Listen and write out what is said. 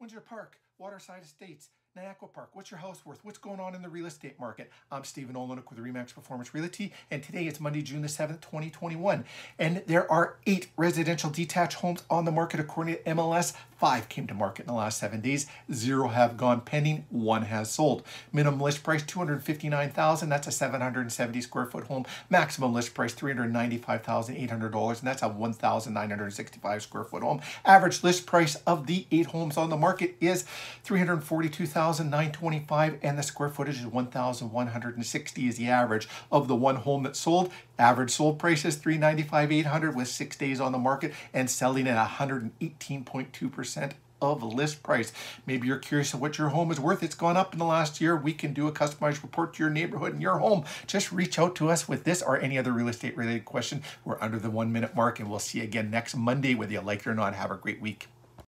Windsor Park, Waterside Estates, Niakwa Park. What's your house worth? What's going on in the real estate market? I'm Stephen Olyniuk with Remax Performance Realty, and today is Monday, June the 7th, 2021. And there are eight residential detached homes on the market according to MLS. Five came to market in the last seven days. Zero have gone pending. One has sold. Minimum list price 259000 That's a 770 square foot home. Maximum list price $395,800, and that's a 1965 square foot home. Average list price of the eight homes on the market is 342000 1,925 and the square footage is 1,160 is the average of the one home that sold. Average sold price is 395,800 with six days on the market and selling at 118.2% of list price. Maybe you're curious of what your home is worth. It's gone up in the last year. We can do a customized report to your neighborhood and your home. Just reach out to us with this or any other real estate related question. We're under the one minute mark and we'll see you again next Monday, whether you like it or not. Have a great week.